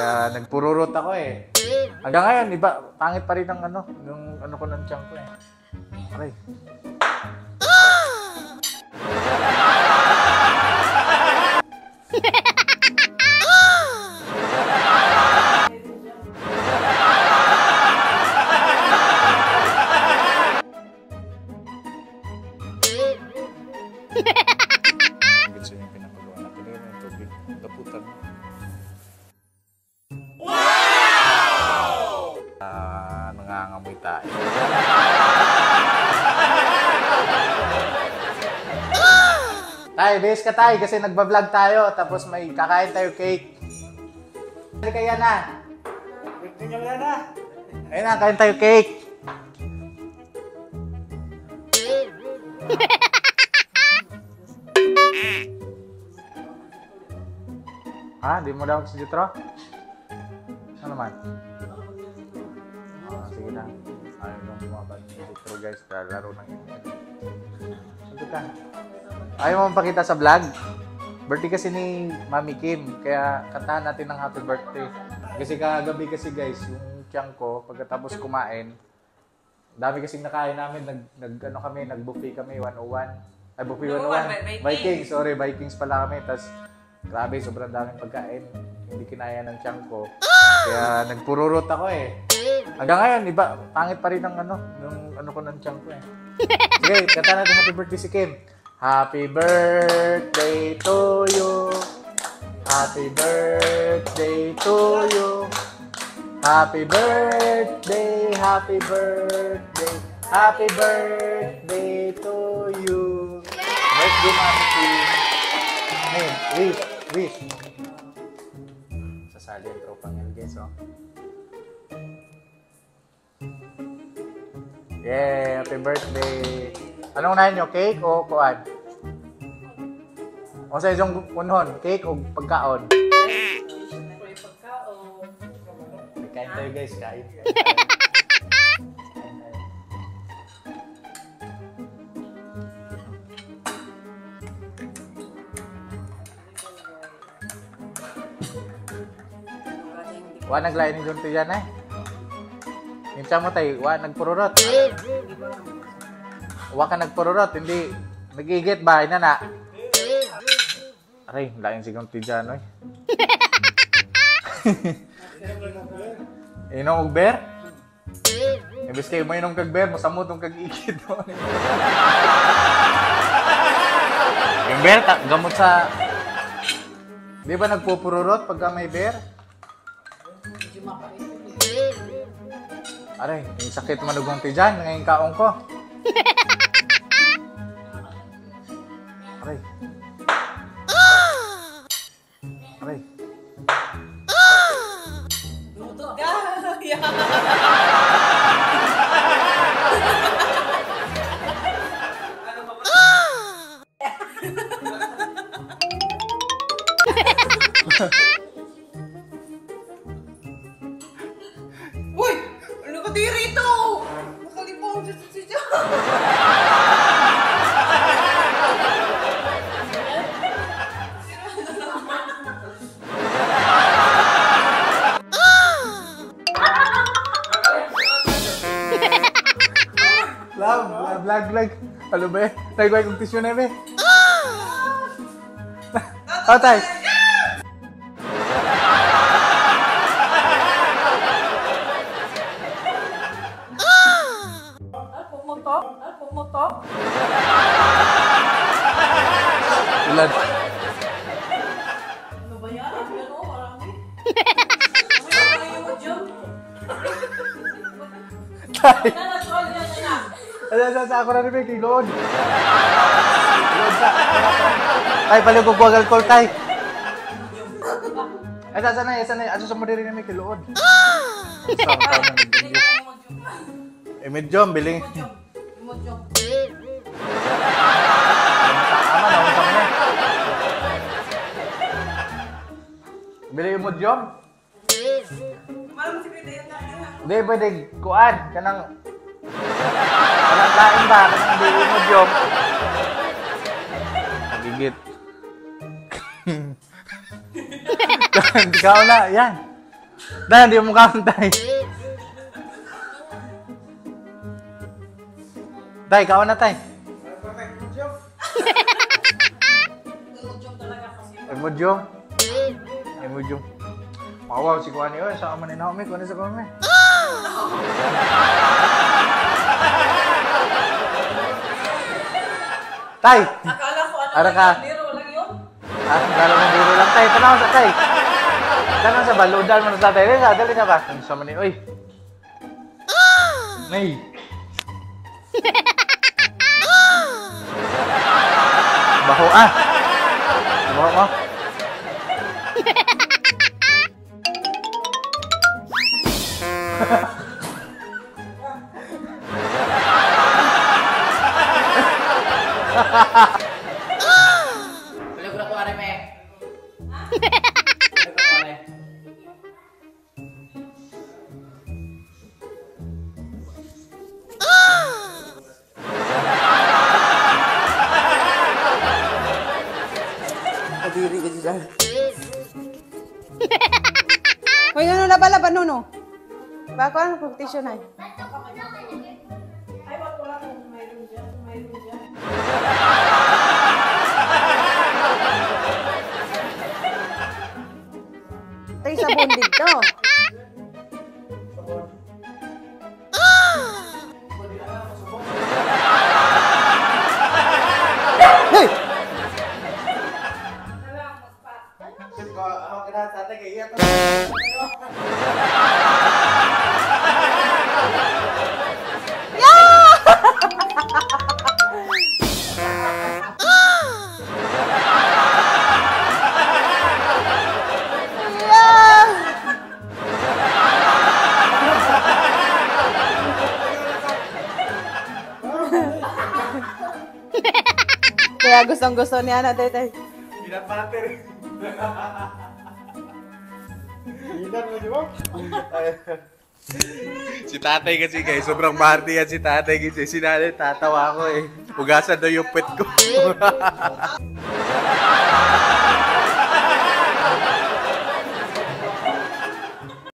Kaya nagpururot ako eh. Hanggang ngayon, iba, pangit pa rin ang ano, yung ano ko ng tiyan ko eh. Aray. Niyo yung pinapagawa natin ngayon ng tubig. Daputan tayo. Tay, base ka tay kasi nagba-vlog tayo tapos may kakain tayo cake. Hindi kaya na. Kaya na. Ayun na, kain tayo cake. Ha? Di mo daw si Jutro? Ano naman? Ah, sige lang. Bumabag ni Jutro guys. Laro ng internet. Sabi ka. Ayaw mo pakita sa vlog? Birthday kasi ni Mami Kim. Kaya kantahan natin ng happy birthday. Kasi kagabi kasi guys, yung tiyang ko, pagkatapos kumain, dami kasing nakain namin. Nag, nag ano kami, nag-buffet kami, 101. Ay, buffet 101. 101, Vikings, sorry, Vikings pala kami. Tapos, grabe, sobrang daming pagkain. Hindi kinaya ng tiyang ko. Kaya nagpururot ako eh. Hanggang ngayon, iba, pangit pa rin ang ano, yung ano ko ng tiyang ko eh. Sige, kanta natin happy birthday si Kim. Happy birthday to you. Happy birthday to you. Happy birthday, happy birthday, happy birthday to you. Birthday, Mami Kim. Ngayon, wish, wish. Sasali ang tropang yan, guys, Yeah, happy birthday. Anong unahin nyo, cake o kuan? O sa isang unhon, cake o pagkaon? Kain tayo guys, kain. Kain tayo. Wa naglain ni Junto yan eh. Tiyan mo tayo, wa nagpururot. Wa ka nagpururot, hindi nagigit ba? Ina na. Aray, lain si Junto dyan eh. Inom og beer? Imbis kayo mo inom kag beer, masamot ang kag-ikit mo. Yung beer, gamot sa... Di ba nagpupururot pagka may beer? Aray, yung sakit manugong ti dyan, ngayon kaong ko. Aray. Aray. Uy! Di rito? Nakalipong dyan si John. Love, love, lag, lag. Ano ba eh? Nagway kong tissue na eh. Oh, tay. Tay. Na. Ano sa sa ako na rin. Load sa. Tay, paligog ko alcohol, tay. Ay, sa sana, sa na, aso sa mo rin ni Mickey, load. Sa ako na. Eh, medyo, biling. Mo, Bili yung modyom? Malam si tayo. Hindi, pwede kuan. Kanang... Kanang kain ba? Kanang bili yung modyom. Nagigit. Ikaw na, yan. Tay, hindi mo mukha tay. Kawan na tay. Joke talaga kasi. Emodyong. Emodyong. Mawaw si Kuani. Oy, sa man ni Naomi. Kuani sa kami. Tay! Akala ko ano Ara ka? yun, biro lang yun. Ah, dalo mo biro lang tay. Tanaw sa tay. Tanaw sa baludal mo na sa tay. Dali sa, dali sa ba? Ano sa man ni? Oy. Nay. Baho ah. Baho mo. Balik ko na kuwari, me. Kadiri ka dyan. Hoy, ano na pala ba, Nuno? Bako ano, competition ay? Ay, Kaya gustong gusto niya na, Tay, Tay. Si tatay kasi guys, sobrang party yan si tatay kasi si nanay tatawa ko eh. Ugasan daw yung pet ko.